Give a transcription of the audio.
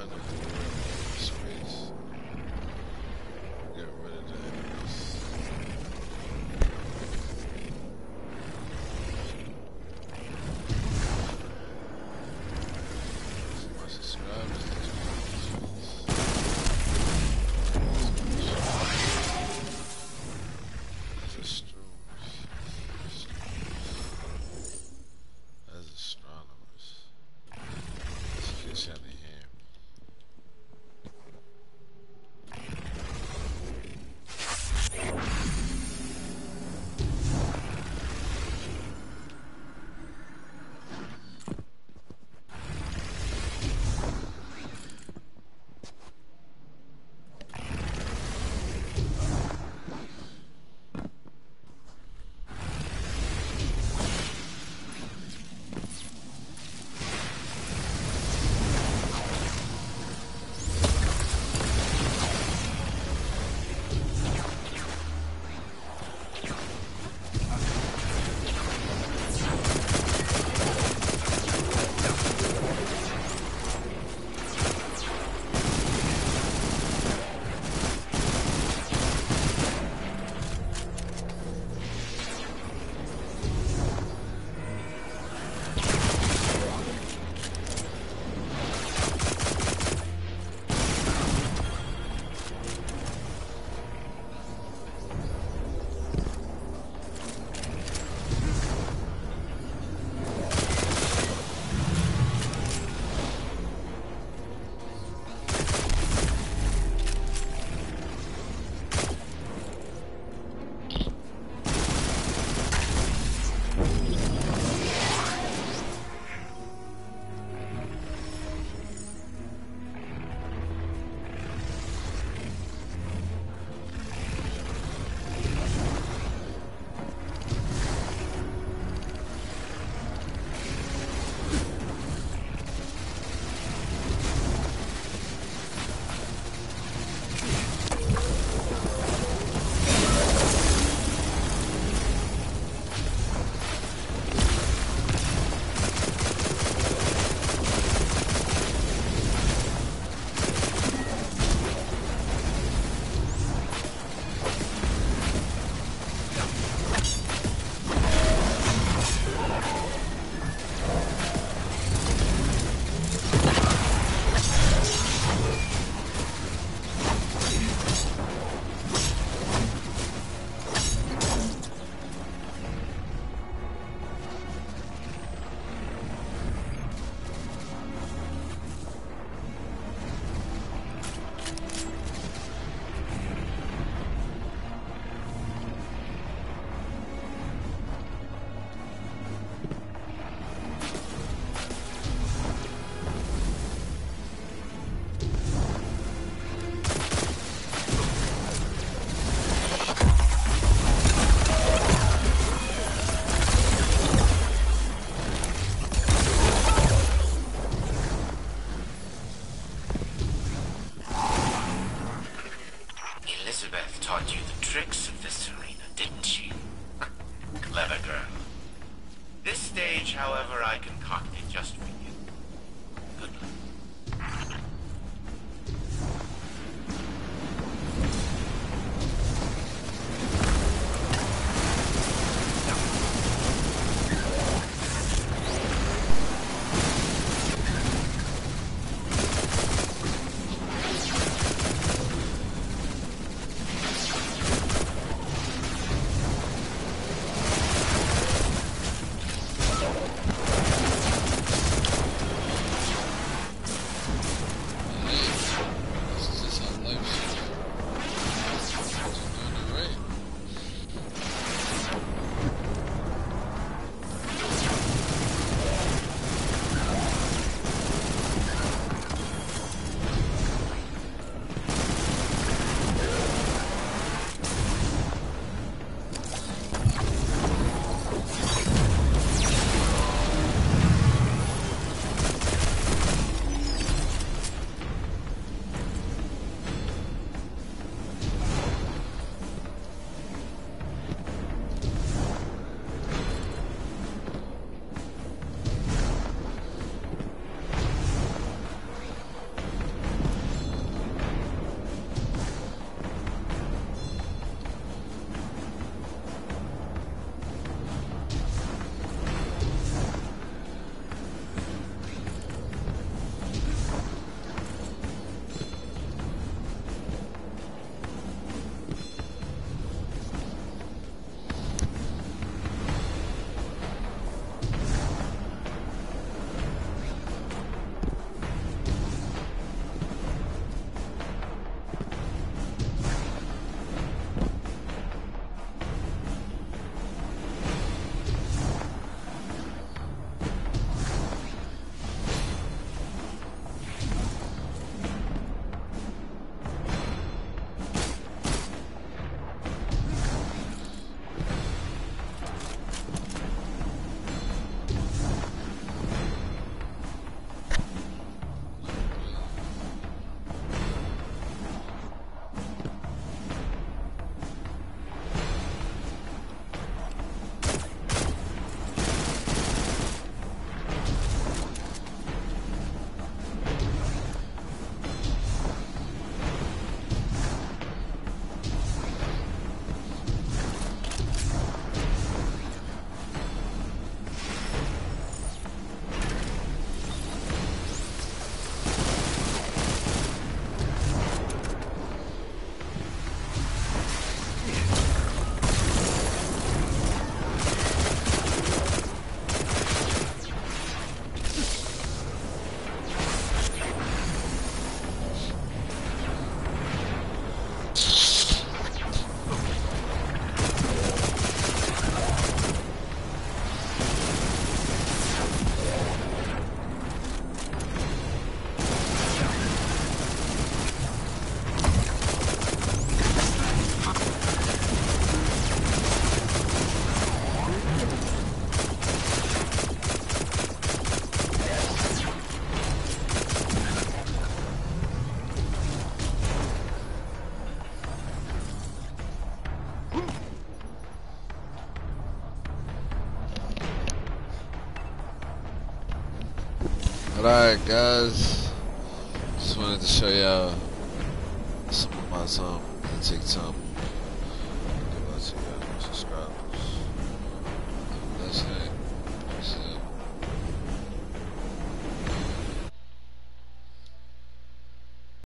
find taught you the tricks of this arena, didn't she? Clever girl. This stage, however, Alright guys, just wanted to show y'all some of my time, take time